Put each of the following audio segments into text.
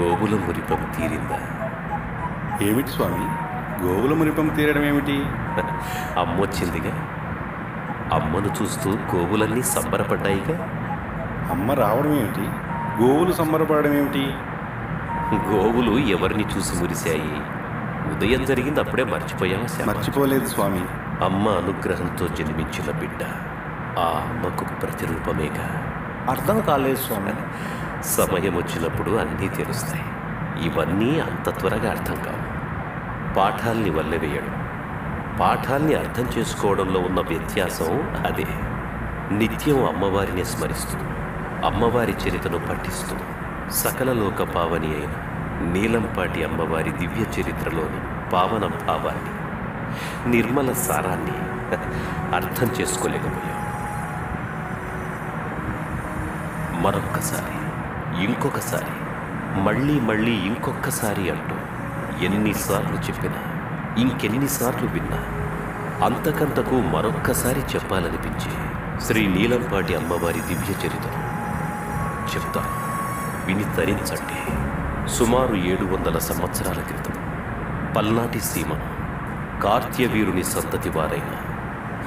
గోవుల మురిపం తీరిందా? ఏమిటి స్వామి? గోవుల మురిపం తీరడం ఏమిటి? అమ్మొచ్చిందిగా. అమ్మను చూస్తూ గోవులన్నీ సంబరపడ్డాయిగా. అమ్మ రావడం ఏమిటి? గోవులు సంబరపడడం ఏమిటి? గోవులు ఎవరిని చూసి మురిశాయి? ఉదయం జరిగింది అప్పుడే మర్చిపోయావా? మర్చిపోలేదు స్వామి. అమ్మ అనుగ్రహంతో జన్మించిన బిడ్డ. ఆ అమ్మకు ప్రతిరూపమేగా. అర్థం కాలేదు స్వామి. సమయం వచ్చినప్పుడు అన్నీ తెలుస్తాయి. ఇవన్నీ అంత త్వరగా అర్థం కావు. పాఠాల్ని వల్లెవేయడం. పాఠాల్ని అర్థం చేసుకోవడంలో ఉన్న వ్యత్యాసం అదే. నిత్యం అమ్మవారిని స్మరిస్తూ అమ్మవారి చరితను పఠిస్తూ సకల లోక పావని అయిన నీలంపాటి అమ్మవారి దివ్య చరిత్రలోని పావన భావాన్ని నిర్మల సారాన్ని అర్థం చేసుకోలేకపోయాం. మరొక్కసారి. ఇంకొకసారి మళ్ళీ మళ్ళీ ఇంకొకసారి అంటూ ఎన్నిసార్లు చెప్పినా ఇంకెన్నిసార్లు విన్నా అంతకంతకు మరొక్కసారి చెప్పాలనిపించి శ్రీ నీలంపాటి అమ్మవారి దివ్య చరిత్ర చెప్తాను. విని తరించండి. సుమారు ఏడు వందల సంవత్సరాల క్రితం పల్నాటి సీమ కార్త్యవీరుని సంతతి వారైన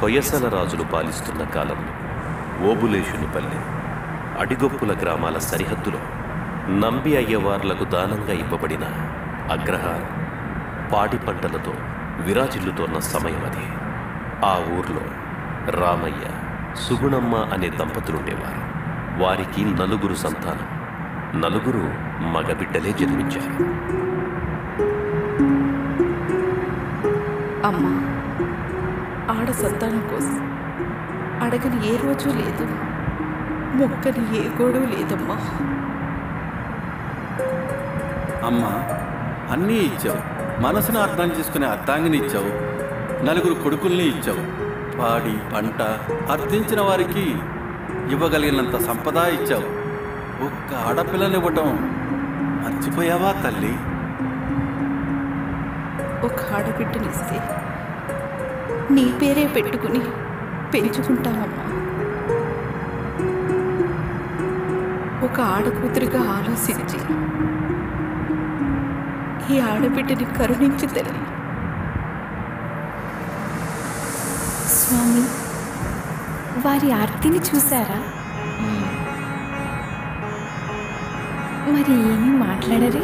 హొయసల రాజులు పాలిస్తున్న కాలంలో ఓబులేషునిపల్లె అడిగొప్పుల గ్రామాల సరిహద్దులో నంబి అయ్యవార్లకు దానంగా ఇవ్వబడిన అగ్రహారం పాడి పంటలతో విరాజిల్లుతోన్న సమయం అది. ఆ ఊర్లో రామయ్య సుగుణమ్మ అనే దంపతులుండేవారు. వారికి నలుగురు సంతానం నలుగురు మగబిడ్డలే జన్మించారు. అమ్మా ఆడ సంతానం కోసం అడగని ఏ రోజు లేదు. మొక్కని ఏ గోడు లేదమ్మా. అమ్మ అన్నీ ఇచ్చావు. మనసును అర్థం చేసుకునే అర్థాంగిని ఇచ్చావు. నలుగురు కొడుకుల్ని ఇచ్చావు. పాడి పంట అర్థించిన వారికి ఇవ్వగలిగినంత సంపద ఇచ్చావు. ఒక్క ఆడపిల్లనివ్వటం మర్చిపోయావా తల్లి? ఒక ఆడబిడ్డనిస్తే నీ పేరే పెట్టుకుని పెంచుకుంటామమ్మా ఒక ఆడకూతురిగా ఆలోచించి ఈ ఆడబిడ్డని కరుణించి తల్లి. స్వామి వారి ఆర్తిని చూసారా మరి ఏమీ మాట్లాడరే?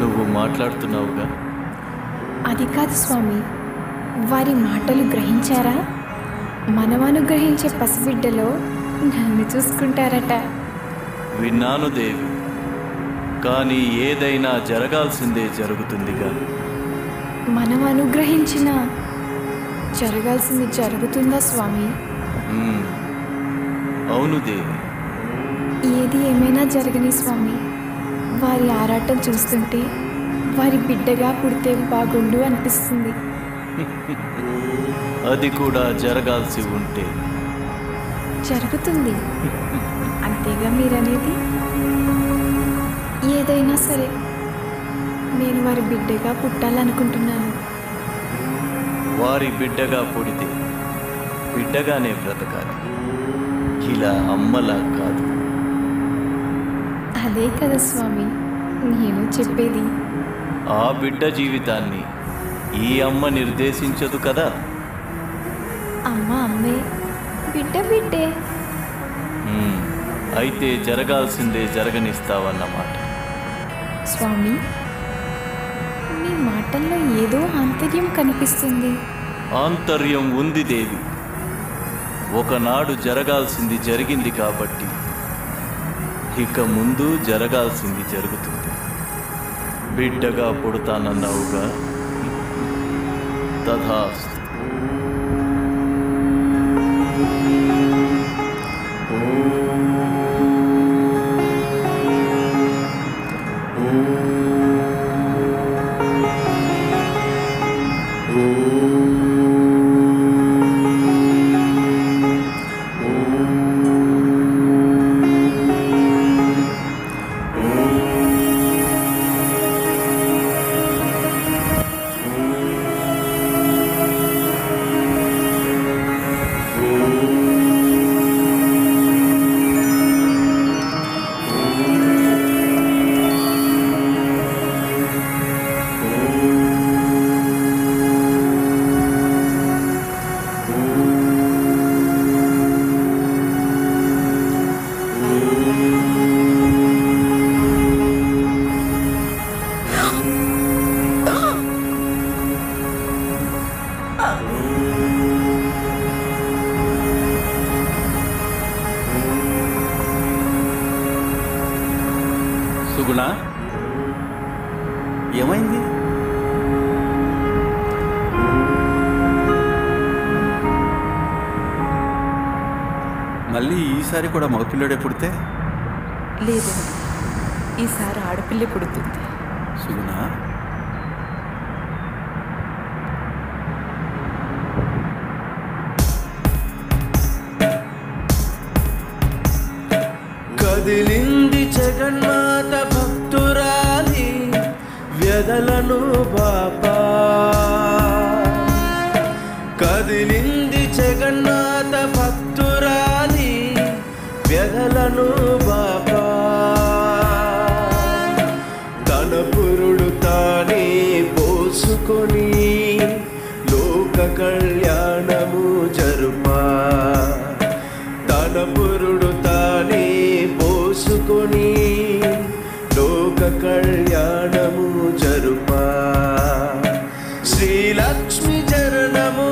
నువ్వు మాట్లాడుతున్నావుగా. అది కాదు స్వామి వారి మాటలు గ్రహించారా? మనం అనుగ్రహించే పసిబిడ్డలో నన్ను చూసుకుంటారట. విన్నాను దేవి. కానీ ఏదైనా జరగాల్సిందే జరుగుతుందిగా. మనం అనుగ్రహించిన జరగాల్సింది జరుగుతుందా స్వామి? మ్మ్. అవును దేవి. ఏది ఏమైనా జరగని స్వామి. వారి ఆరాటం చూస్తుంటే వారి బిడ్డగా పుడితే బాగుండు అనిపిస్తుంది. అది కూడా జరగాల్సి ఉంటే. జరుగుతుంది. అంతేగా మీరనేది? ఏదైనా సరే నేను వారి బిడ్డగా పుట్టాలనుకుంటున్నాను. వారి బిడ్డగా పుడితే బిడ్డగానే బ్రతకాలి. ఇలా అమ్మలా కాదు. అదే కదా స్వామి నేను చెప్పేది. ఆ బిడ్డ జీవితాన్ని ఈ అమ్మ నిర్దేశించదు కదా? అమ్మ అమ్మే. బిడ్డ బిడ్డే. అయితే జరగాల్సిందే జరగనిస్తావన్నమాట. స్వామి మీ మాటల్లో ఏదో ఆంతర్యం కనిపిస్తుంది. ఆంతర్యం ఉంది దేవి. ఒకనాడు జరగాల్సింది జరిగింది కాబట్టి ఇక ముందు జరగాల్సింది జరుగుతుంది. బిడ్డగా పుడతానన్నావుగా? తథాస్తు. ఈసారి కూడా మగపిల్లడే పుడితే? లేదండి ఈసారి ఆడపిల్ల పుడుతుంది. సుగుణ కదిలింది జగన్మాత భక్తురాలి వ్యదలను బాపా कल्याणमुचुरुमा श्रीलक्ष्मीचरणमो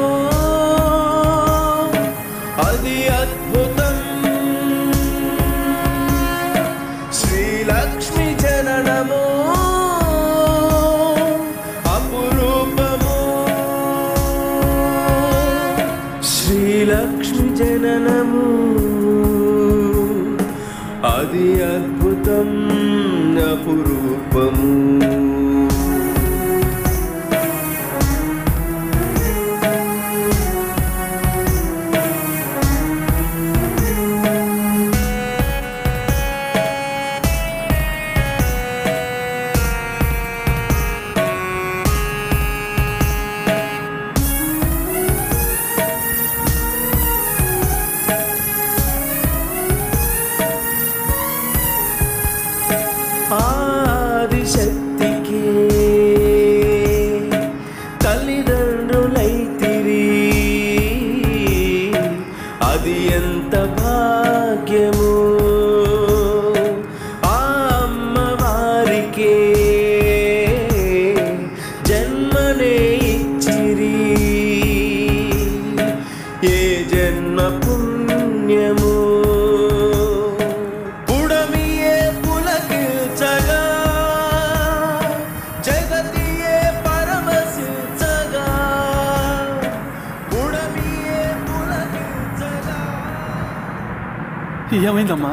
ఏమైందమ్మా?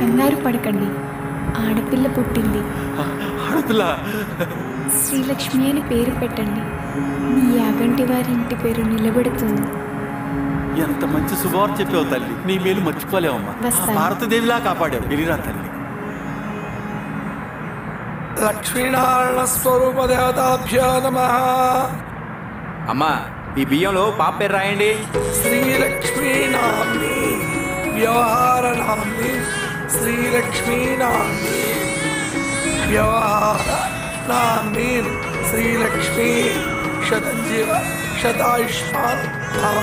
కంగారు పడకండి. ఆడపిల్ల పుట్టింది. ఆడపిల్ల? శ్రీలక్ష్మి అని పేరు పెట్టండి. మీ యాగంటి వారి ఇంటి పేరు నిలబెడుతుంది. ఎంత మంచి శుభవార్త చెప్పావు తల్లి. నీ మేలు మర్చిపోలేవమ్మా. భారతదేవిలా కాపాడావు వెళ్ళిరా తల్లి. లక్ష్మీనారాయణ స్వరూప దేవతాభ్యో నమ. అమ్మా ఈ బియ్యంలో పాప పేరు రాయండి. వ్యవహార నామ్ని శ్రీలక్ష్మీనామ్ని వ్యవహార నామ్ని శ్రీలక్ష్మీ శతంజీవ శతాయుష్మాన్ భవ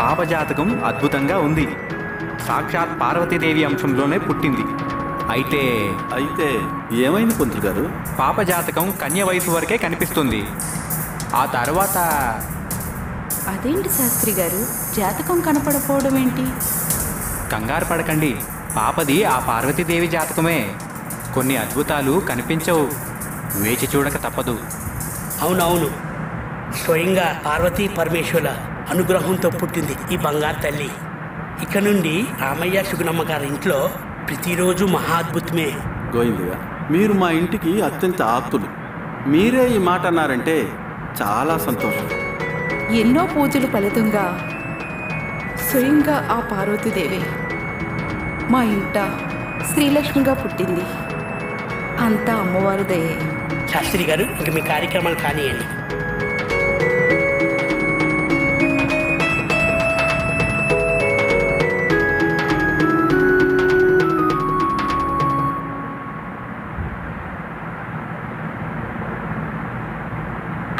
పాప జాతకం అద్భుతంగా ఉంది. సాక్షాత్ పార్వతీదేవి అంశంలోనే పుట్టింది. అయితే అయితే ఏమైంది పంతులు గారు? పాప జాతకం కన్య వయసు వరకే కనిపిస్తుంది. ఆ తర్వాత అదేంటి శాస్త్రి గారు? జాతకం కనపడపోవడం ఏంటి? కంగారు పడకండి. పాపది ఆ పార్వతీదేవి జాతకమే. కొన్ని అద్భుతాలు కనిపించవు. వేచి చూడక తప్పదు. అవునవును. స్వయంగా పార్వతీ పరమేశ్వర అనుగ్రహంతో పుట్టింది ఈ బంగారు తల్లి. ఇక నుండి రామయ్య సుగుణమ్మ గారి ఇంట్లో ప్రతిరోజు మహా అద్భుతమే. గోవిందయ్య మీరు మా ఇంటికి అత్యంత ఆప్తులు. మీరే ఈ మాట అన్నారంటే చాలా సంతోషం. ఎన్నో పూజలు ఫలితంగా స్వయంగా ఆ పార్వతీదేవి మా ఇంట శ్రీలక్ష్మిగా పుట్టింది. అంతా అమ్మవారి దయే. శాస్త్రి గారు ఇంక మీ కార్యక్రమాలు కానియండి.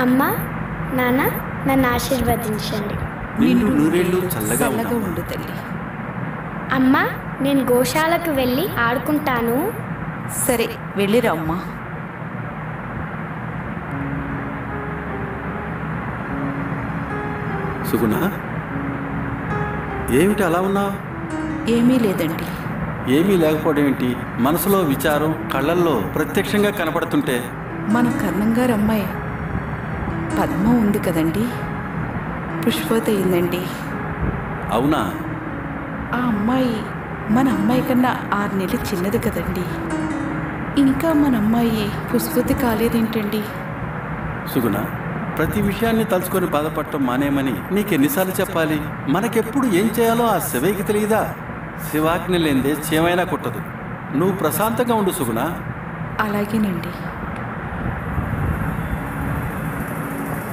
అమ్మా నాన్న? నన్ను ఆశీర్వదించండి. నూరేళ్ళు చల్లగా. ఉండు తల్లి. అమ్మా నేను గోశాలకు వెళ్ళి ఆడుకుంటాను. సరే వెళ్ళిరా అమ్మా. సుగుణ ఏమిటి అలా ఉన్నావు? ఏమీ లేదండి. ఏమీ లేకపోవడం ఏంటి? మనసులో విచారం కళ్ళల్లో ప్రత్యక్షంగా కనపడుతుంటే. మన కర్ణంగారు అమ్మాయి. పద్మ ఉంది కదండి. పుష్పవతి అయిందండి అవునా? ఆ అమ్మాయి మన అమ్మాయి కన్నా ఆరు నెలలు చిన్నది కదండి. ఇంకా మన అమ్మాయి పుష్పవతి కాలేదేంటండి? సుగుణ ప్రతి విషయాన్ని తలుచుకొని బాధపడటం మానేమని నీకెన్నిసార్లు చెప్పాలి? మనకెప్పుడు ఏం చేయాలో ఆ శివయ్యకి తెలియదా? శివాజ్ఞ లేదే చేమైనా కుట్టదు. నువ్వు ప్రశాంతంగా ఉండు సుగుణ. అలాగేనండి.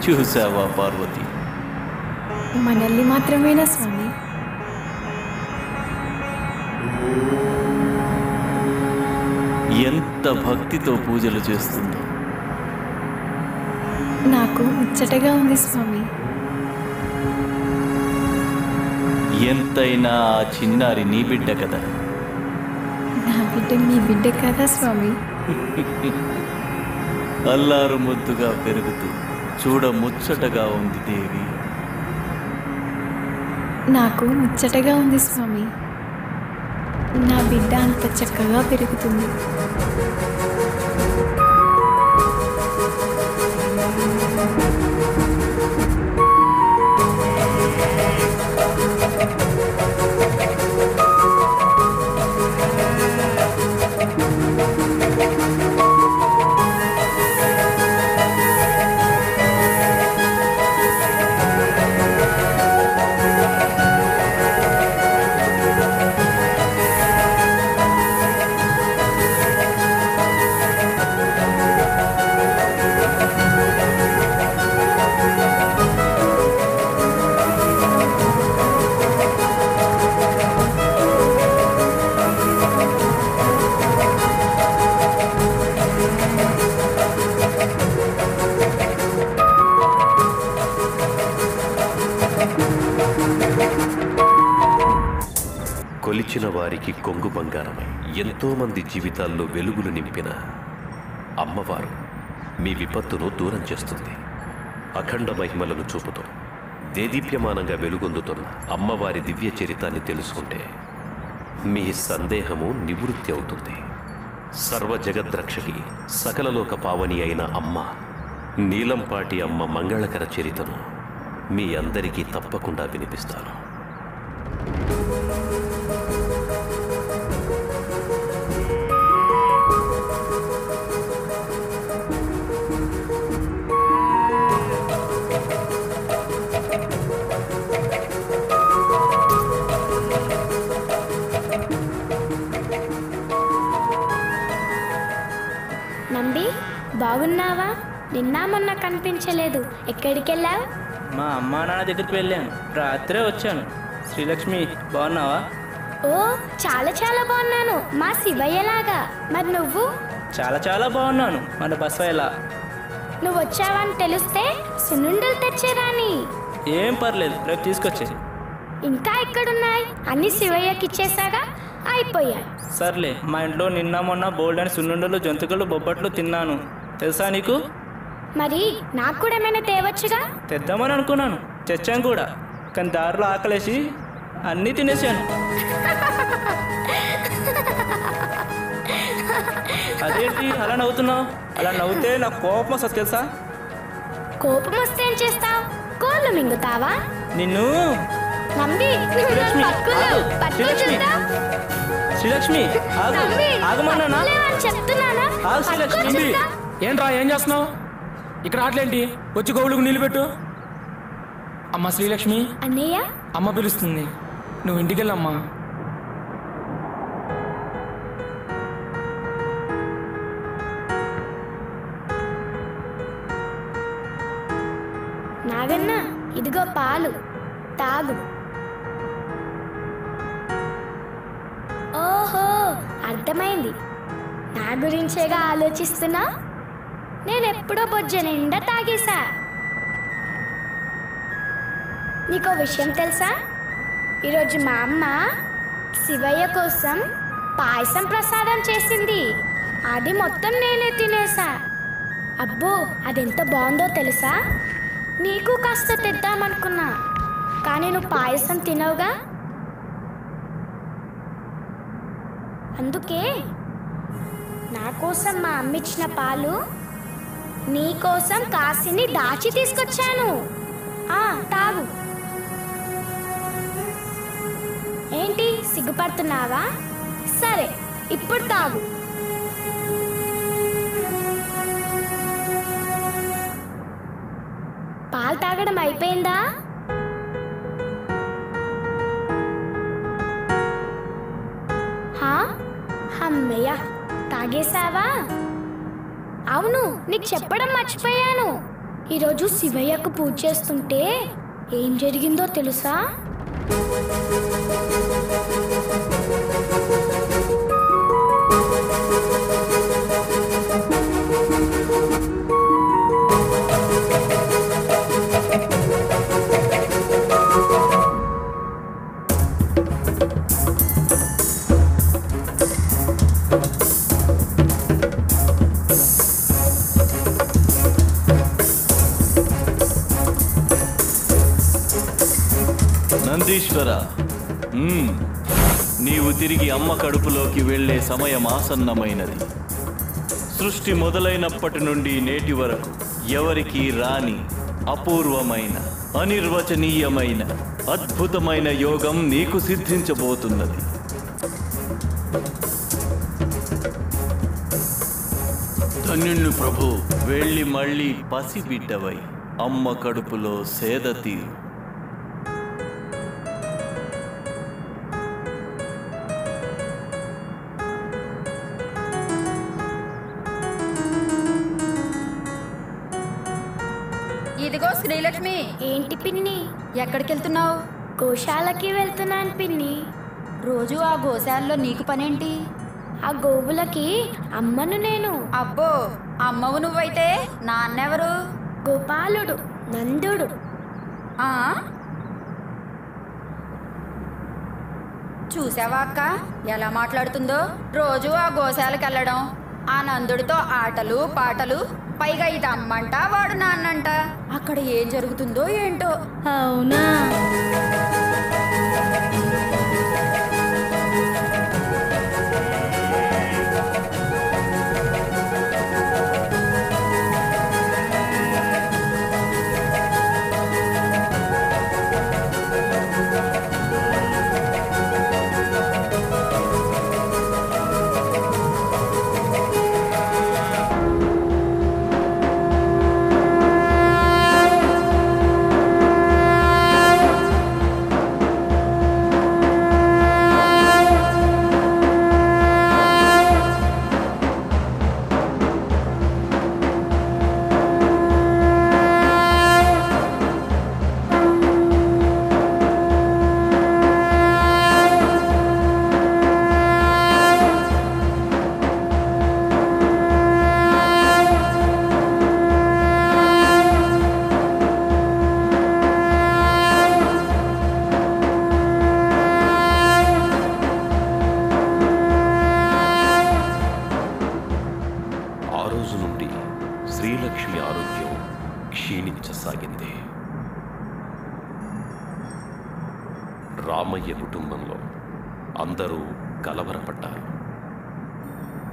చూసావా పార్వతి? మనల్ని మాత్రమేనా స్వామి? ఎంత భక్తితో పూజలు చేస్తుందో. నాకు ముచ్చటగా ఉంది స్వామి. ఎంతైనా ఆ చిన్నారి నీ బిడ్డ కదా? నా బిడ్డ మీ బిడ్డ కదా స్వామి. అల్లారు ముద్దుగా పెరుగుతూ. చూడ ముచ్చటగా ఉంది దేవి. నాకు ముచ్చటగా ఉంది స్వామి. నా బిడ్డ అంత చక్కగా పెరుగుతుంది. కొలిచిన ఎంతోమంది జీవితాల్లో వెలుగులు నింపిన అమ్మవారు మీ విపత్తును దూరం చేస్తుంది. అఖండ మహిమలను చూపుతూ దేదీప్యమానంగా వెలుగొందుతున్న అమ్మవారి దివ్య చరితాన్ని తెలుసుకుంటే మీ సందేహము నివృత్తి అవుతుంది. సర్వ జగద్రక్షకి సకలలోక పావని అయిన అమ్మ నీలంపాటి అమ్మ మంగళకర చరితను మీ అందరికీ తప్పకుండా వినిపిస్తాను. బాగున్నావా? నిన్న మొన్న కనిపించలేదు. ఎక్కడికి వెళ్ళావు మా అమ్మా నాన్న దగ్గరికి వెళ్ళాను. రాత్రే వచ్చాను. శ్రీలక్ష్మి బాగున్నావా? ఓ చాలా చాలా బాగున్నాను. మా శివయ్యలాగా. మరి నువ్వు? చాలా చాలా బాగున్నాను. మన బస్వయ్యలా. నువ్వు వచ్చావని తెలిస్తే సున్నుండలు తెచ్చేదాని ఏం పర్లేదు రేపు తీసుకొచ్చే ఇంకా ఎక్కడున్నాయి? అన్ని శివయ్యకి ఇచ్చేసాగా అయిపోయాయి. సర్లే మా ఇంట్లో నిన్న మొన్న బోల్డ్ అని సున్నుండలు జంతుకలు బొబ్బట్లు తిన్నాను. తెలుసా నీకు? మరి నాకు కూడా ఏమైనా తేవచ్చుగా? తెద్దామని అనుకున్నాను తెచ్చాను కూడా. కానీ దారిలో ఆకలేసి అన్నీ తినేసాను. అదేంటి అలా నవ్వుతున్నావు? అలా నవ్వుతే నాకు కోపం వస్తుంది తెలుసా? కోపం వస్తే ఏం చేస్తావు? కోళ్ళు మింగుతావా? నిన్ను? నంబి శ్రీలక్ష్మి. ఆగు. ఆగమన్నానా చెప్తున్నానా? శ్రీలక్ష్మి. ఏంట్రా ఏం చేస్తున్నావు? ఇక్కడ ఆటలేంటి? వచ్చి గోవులకు నీళ్ళు పెట్టు. అమ్మ శ్రీలక్ష్మి. అన్నయ్య? అమ్మ పిలుస్తుంది. నువ్వు ఇంటికి వెళ్ళమ్మా. నాగన్న ఇదిగో పాలు. తాగు. ఓహో అర్థమైంది. నా గురించేగా ఆలోచిస్తున్నా? నేను ఎప్పుడో బొజ్జ నిండా తాగేశా. నీకో విషయం తెలుసా? ఈరోజు మా అమ్మ శివయ్య కోసం పాయసం ప్రసాదం చేసింది. అది మొత్తం నేనే తినేసా అబ్బో అదెంత బాగుందో తెలుసా? నీకు కాస్త తెద్దామనుకున్నా. కానీ నువ్వు పాయసం తినవుగా? అందుకే నా కోసం మా అమ్మ ఇచ్చిన పాలు నీకోసం కాసిని దాచి తీసుకొచ్చాను. ఆ తాగు. ఏంటి సిగ్గుపడుతున్నావా? సరే ఇప్పుడు తాగు. పాలు తాగడం అయిపోయిందా? హా? అమ్మయ్య తాగేశావా? అవును నీకు చెప్పడం మర్చిపోయాను. ఈరోజు శివయ్యకు పూజ చేస్తుంటే ఏం జరిగిందో తెలుసా? నందీశ్వర. నీవు తిరిగి అమ్మ కడుపులోకి వెళ్ళే సమయం ఆసన్నమైనది. సృష్టి మొదలైనప్పటి నుండి నేటి వరకు ఎవరికి రాని అపూర్వమైన అనిర్వచనీయమైన అద్భుతమైన యోగం నీకు సిద్ధించబోతున్నది. ధన్యుణ్ణి ప్రభు. వెళ్ళి మళ్ళీ పసిబిడ్డవై అమ్మ కడుపులో సేద తీరు. ఏంటి పిన్ని? ఎక్కడికి వెళ్తున్నావు గోశాలకి వెళ్తున్నాను పిన్ని. రోజు ఆ గోశాలలో నీకు పనేంటి? ఆ గోవులకి అమ్మను నేను. అబ్బో అమ్మవు నువ్వైతే? నాన్నెవరు? గోపాలుడు నందుడు. ఆ? చూసావా అక్క? ఎలా మాట్లాడుతుందో? రోజు ఆ గోశాలకు వెళ్ళడం ఆ నందుడితో ఆటలు పాటలు పైగా ఇది అమ్మంట వాడు నాన్నంట. అక్కడ ఏం జరుగుతుందో ఏంటో. అవునా?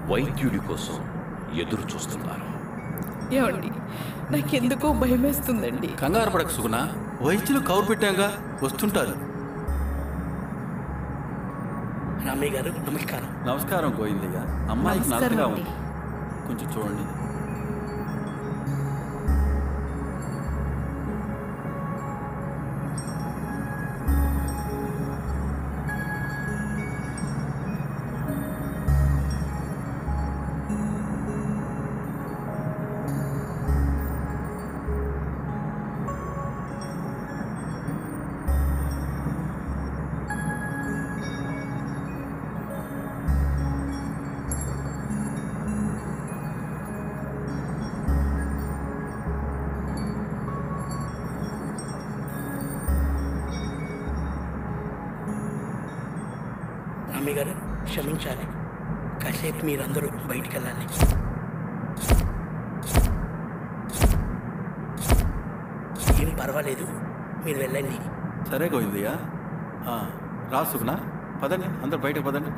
వైద్యుడి కోసం ఎదురు చూస్తున్నారు. ఏమండి నాకెందుకో భయమేస్తుందండి. కంగారు పడక సుగుణ. వైద్యులు కౌరు పెట్టాంగా వస్తుంటారు. రామయ్య గారు నమస్కారం. నమస్కారం గోవిందయ్య. అమ్మాయికి నల్లగా. ఉంది. కొంచెం చూడండి. కాసేపు మీరందరూ బయటికి వెళ్ళాలి ఏం పర్వాలేదు మీరు వెళ్ళండి. సరే గోవిందయ్య. రాసుకున్నా రా సుగుణ. పదండి అందరు బయటకు పదండి.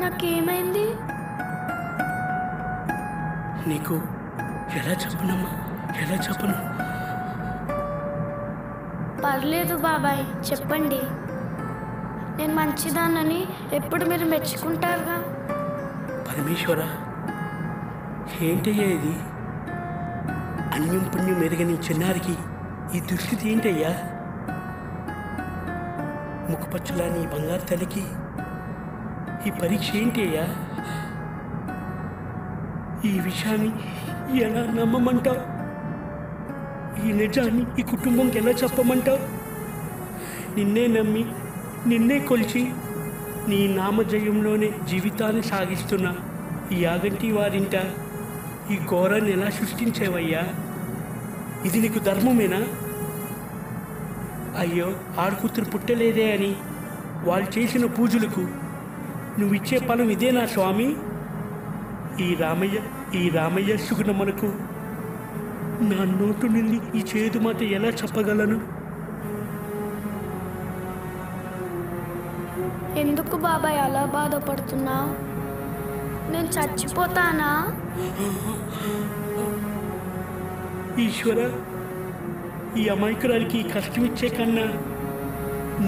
నాకేమైంది? నీకు ఎలా చెప్పనమ్మా? ఎలా చెప్పను? పర్లేదు బాబాయ్ చెప్పండి. నేను మంచిదానని ఎప్పుడు మీరు మెచ్చుకుంటారుగా? పరమేశ్వర ఏంటయ్యా ఇది? అన్యం పుణ్యం ఎరగని చిన్నారికి ఈ దుస్థితి ఏంటయ్యా? ముఖపచ్చులా నీ బంగారు తల్లికి ఈ పరీక్ష ఏంటి అయ్యా ఈ విషయాన్ని ఎలా నమ్మమంటావు ఈ నిజాన్ని ఈ కుటుంబంకి ఎలా చెప్పమంటావు నిన్నే నమ్మి నిన్నే కొలిచి నీ నామజయంలోనే జీవితాన్ని సాగిస్తున్న ఈ యాగంటి వారింట ఈ ఘోరాన్ని ఎలా సృష్టించేవయ్యా? ఇది నీకు ధర్మమేనా? అయ్యో ఆడకూతురు పుట్టలేదే అని వాళ్ళు చేసిన పూజలకు నువ్వు ఇచ్చే ఫలం ఇదేనా స్వామి? ఈ రామయ్య ఈ రామయ్య సుగుణ మనకు నా నోటు నుండి ఈ చేదు మాట ఎలా చెప్పగలను? ఎందుకు బాబాయ్ అలా బాధపడుతున్నావు నేను చచ్చిపోతానా? ఈశ్వర ఈ అమాయకురాలికి కష్టం ఇచ్చే కన్నా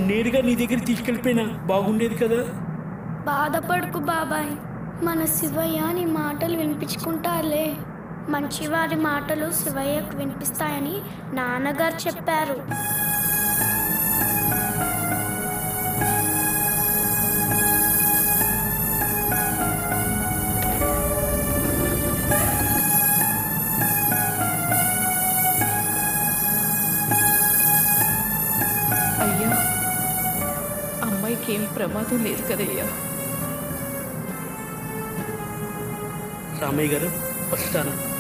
నేరుగా నీ దగ్గర తీసుకెళ్ళిపోయినా బాగుండేది కదా? బాధపడుకు బాబాయ్. మన శివయ్య నీ మాటలు వినిపించుకుంటారులే. మంచివారి మాటలు శివయ్యకు వినిపిస్తాయని నాన్నగారు చెప్పారు. అయ్యా అమ్మాయికి ఏం ప్రమాదం లేదు కదయ్యా. రామయ్య గారు వస్తాను.